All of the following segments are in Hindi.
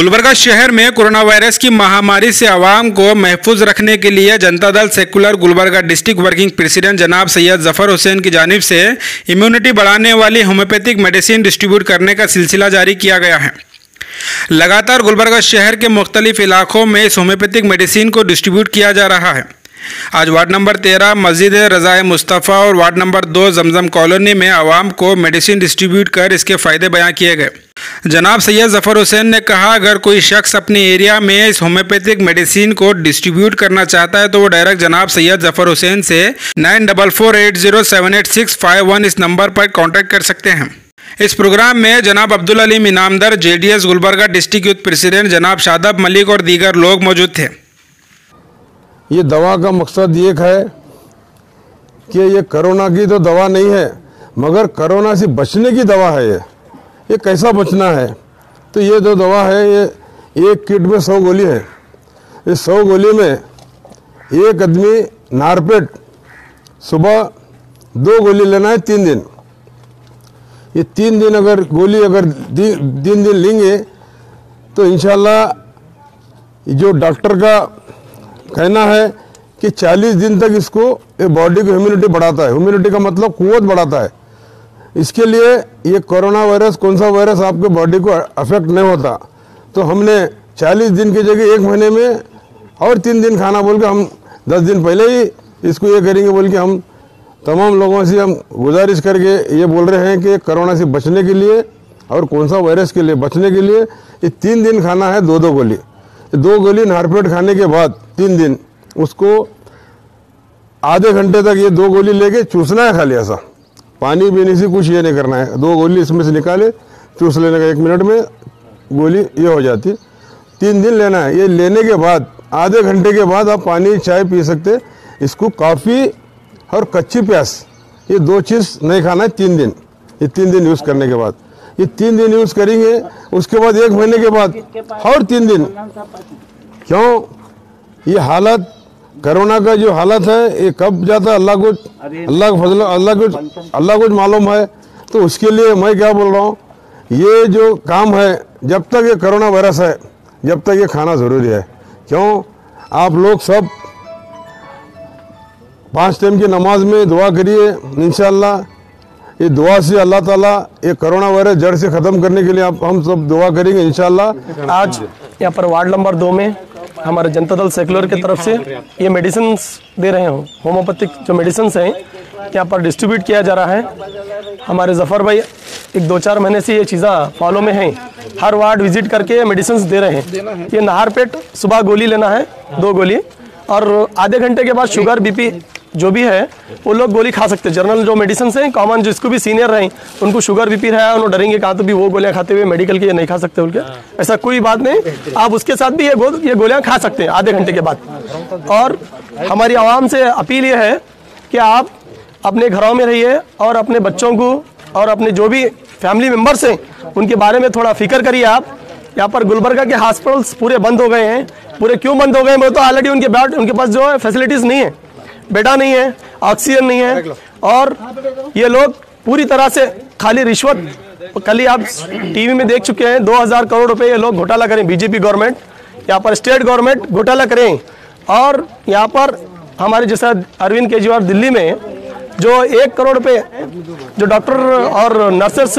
गुलबर्गा शहर में कोरोना वायरस की महामारी से आवाम को महफूज रखने के लिए Janata Dal secular Gulbarga district working president जनाब सैयद ज़फ़र हुसैन की जानिब से इम्यूनिटी बढ़ाने वाली होम्योपैथिक मेडिसिन डिस्ट्रीब्यूट करने का सिलसिला जारी किया गया है। लगातार गुलबर्गा शहर के मुख्तलिफ़ इलाकों में इस होम्योपैथिक मेडिसिन को डिस्ट्रीब्यूट किया जा रहा है। आज वार्ड नंबर तेरह मस्जिद रज़ाए मुस्तफ़ा और वार्ड नंबर दो जमजम कॉलोनी में आवाम को मेडिसिन डिस्ट्रीब्यूट कर इसके फ़ायदे बयां किए गए। जनाब सैयद जफ़र हुसैन ने कहा, अगर कोई शख्स अपने एरिया में इस होम्योपैथिक मेडिसिन को डिस्ट्रीब्यूट करना चाहता है तो वो डायरेक्ट जनाब सैयद जफ़र हुसैन से nine double four eight zero seven eight six five one इस नंबर पर कॉन्टैक्ट कर सकते हैं। इस प्रोग्राम में जनाब Abdul Aleem Inamdar as Gulbarga district youth president जनाब शादाब मलिक और दीगर लोग मौजूद थे। ये दवा का मकसद ये है कि ये कोरोना की तो दवा नहीं है, मगर कोरोना से बचने की दवा है ये। ये कैसा बचना है? तो ये जो दवा है, ये, एक किट में सौ गोली है। इस सौ गोली में एक आदमी नारपेट सुबह दो गोली लेना है तीन दिन। ये तीन दिन अगर गोली अगर तीन दिन लेंगे तो इंशाल्लाह जो डॉक्टर का कहना है कि 40 दिन तक इसको, ये बॉडी की ह्यूमिनिटी बढ़ाता है। ह्यूमिनिटी का मतलब कुवत बढ़ाता है। इसके लिए ये कोरोना वायरस कौन सा वायरस आपके बॉडी को अफेक्ट नहीं होता। तो हमने 40 दिन की जगह एक महीने में और तीन दिन खाना बोल के हम 10 दिन पहले ही इसको ये करेंगे बोल के हम तमाम लोगों से हम गुजारिश करके ये बोल रहे हैं कि कोरोना से बचने के लिए और कौन सा वायरस के लिए बचने के लिए ये तीन दिन खाना है दो दो गोली दो गोली नारपेट खाने के बाद तीन दिन उसको आधे घंटे तक ये दो गोली लेके चूसना है खाली ऐसा। पानी पीने से कुछ ये नहीं करना है। दो गोली इसमें से निकाले चूस लेने का एक मिनट में गोली ये हो जाती। तीन दिन लेना है। ये लेने के बाद आधे घंटे के बाद आप पानी चाय पी सकते। इसको काफ़ी और कच्ची प्यास ये दो चीज़ नहीं खाना है तीन दिन। ये तीन दिन यूज़ करने के बाद। ये तीन दिन यूज़ करेंगे उसके बाद एक महीने के बाद और तीन दिन। क्यों? ये हालत कोरोना का जो हालत है ये कब जाता है अल्लाह को अल्लाह को फजल अल्लाह को अल्लाह को मालूम है। तो उसके लिए मैं क्या बोल रहा हूँ ये जो काम है जब तक ये कोरोना वायरस है जब तक ये खाना ज़रूरी है। क्यों? आप लोग सब पाँच टाइम की नमाज़ में दुआ करिए इनशाला ये दुआ से अल्लाह ताला ये कोरोना वायरस जड़ से ख़त्म करने के लिए आप हम सब दुआ करेंगे इनशाला आज यहाँ पर वार्ड नंबर दो में हमारे जनता दल सेकुलर की तरफ़ से ये मेडिसिन दे रहे हैं। होम्योपैथिक जो मेडिसिन हैं यहाँ पर डिस्ट्रीब्यूट किया जा रहा है। हमारे जफ़र भाई एक दो चार महीने से ये चीज़ें फॉलो में हैं। हर वार्ड विज़िट करके ये मेडिसिन दे रहे हैं। ये नहार पेट सुबह गोली लेना है दो गोली। और आधे घंटे के बाद शुगर बीपी जो भी है वो लोग गोली खा सकते हैं। जनरल जो मेडिसिन हैं कॉमन जिसको भी सीनियर रहे उनको शुगर बीपी रहा है उन्होंने डरेंगे कहाँ तो भी वो गोलियाँ खाते हुए मेडिकल की नहीं खा सकते उनके। ऐसा कोई बात नहीं। आप उसके साथ भी ये गो, ये गोलियाँ खा सकते हैं आधे घंटे के बाद। और हमारी आवाम से अपील ये है कि आप अपने घरों में रहिए और अपने बच्चों को और अपने जो भी फैमिली मेंबर्स हैं उनके बारे में थोड़ा फ़िक्र करिए आप। यहाँ पर गुलबर्गा के हॉस्पिटल्स पूरे बंद हो गए हैं। पूरे क्यों बंद हो गए हैं? तो ऑलरेडी उनके बैड उनके पास जो है फैसिलिटीज़ नहीं है। बेटा नहीं है ऑक्सीजन नहीं है। और ये लोग पूरी तरह से खाली रिश्वत कल ही आप टीवी में देख चुके हैं 2000 करोड़ रुपए ये लोग घोटाला करें बीजेपी गवर्नमेंट यहाँ पर स्टेट गवर्नमेंट घोटाला करें। और यहाँ पर हमारे जैसा अरविंद केजरीवाल दिल्ली में जो एक करोड़ रुपए जो डॉक्टर और नर्सेस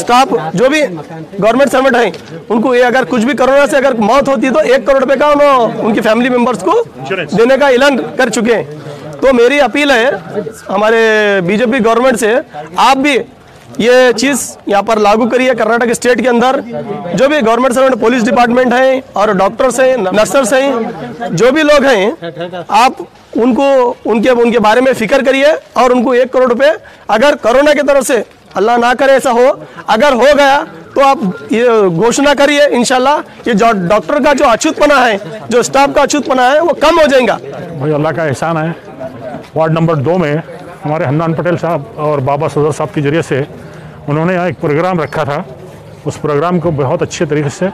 स्टाफ जो भी गवर्नमेंट सर्वेंट हैं उनको ये अगर कुछ भी कोरोना से अगर मौत होती है तो एक करोड़ रुपए का उनकी फैमिली मेंबर्स को देने का ऐलान कर चुके हैं। तो मेरी अपील है, हमारे बीजेपी गवर्नमेंट से, आप भी ये चीज़ यहाँ पर लागू करिए कर्नाटक स्टेट के अंदर। जो भी गवर्नमेंट सर्वेंट पुलिस डिपार्टमेंट हैं और डॉक्टर्स हैं नर्सर्स हैं, जो भी लोग हैं, आप उनको, उनके उनके बारे में फ़िक्र करिए और उनको एक करोड़ रुपए, अगर कोरोना की तरफ़ से अल्लाह ना करे ऐसा हो, अगर हो गया तो आप ये घोषणा करिए इनशाला ये जो डॉक्टर का जो अछूतपना है, जो स्टाफ का अछूतपना है, वो कम हो जाएगा। भाई, अल्लाह का एहसान है। वार्ड नंबर दो में हमारे हन्नान पटेल साहब और बाबा सदर साहब के ज़रिए से उन्होंने यहाँ एक प्रोग्राम रखा था। उस प्रोग्राम को बहुत अच्छे तरीके से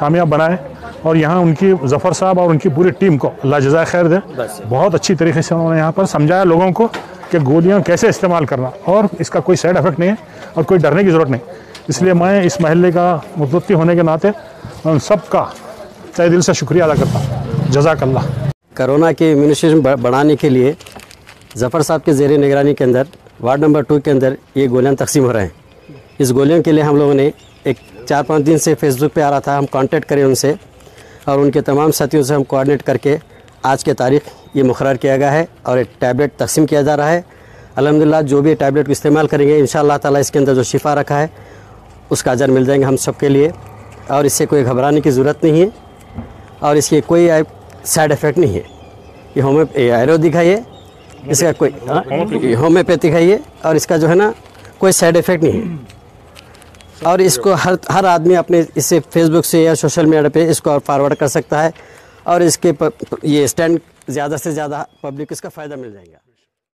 कामयाब बनाए और यहाँ उनकी जफ़र साहब और उनकी पूरी टीम को अल्लाह जजा खैर दे। बहुत अच्छी तरीके से उन्होंने यहाँ पर समझाया लोगों को कि गोलियाँ कैसे इस्तेमाल करना और इसका कोई साइड इफ़ेक्ट नहीं है और कोई डरने की ज़रूरत नहीं। इसलिए मैं इस महल्ले का मुद्दती होने के नाते उन सबका तय दिल से शुक्रिया अदा करता हूँ। जजाकल्ला कोरोना के इम्यूनाइजेशन बढ़ाने के लिए जफ़र साहब के जेर निगरानी के अंदर, वार्ड नंबर टू के अंदर ये गोलियाँ तकसीम हो रहे हैं। इस गोलियों के लिए हम लोगों ने एक चार पाँच दिन से फेसबुक पे आ रहा था, हम कांटेक्ट करें उनसे और उनके तमाम साथियों से हम कोऑर्डिनेट करके आज के तारीख ये मुकर किया गया है और एक टैबलेट तकसीम किया जा रहा है। अलहमदिल्ला जो भी टैबलेट को इस्तेमाल करेंगे इन ताला इसके अंदर जो शिफा रखा है, उसका अजर मिल जाएँगे हम सब के लिए। और इससे कोई घबराने की ज़रूरत नहीं है और इसके कोई साइड इफ़ेक्ट नहीं है। ये होम्यो आयुर्वेदिक है ये इसका कोई होम्योपैथिक है ये और इसका जो है ना कोई साइड इफ़ेक्ट नहीं है। और इसको हर हर आदमी अपने इसे फेसबुक से या सोशल मीडिया पे इसको फॉरवर्ड कर सकता है और इसके प, ये स्टैंड ज़्यादा से ज़्यादा पब्लिक इसका फ़ायदा मिल जाएगा।